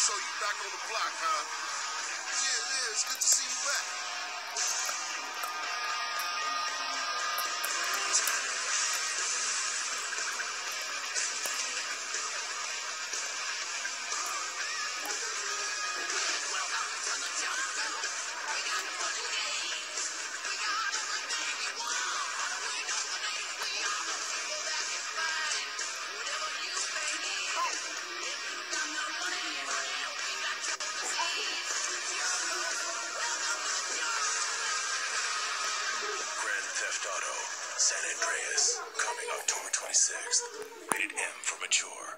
So you back on the block, huh? Yeah, yeah, it's good to see you back. Theft Auto, San Andreas, coming October 26th. Rated M for mature.